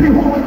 people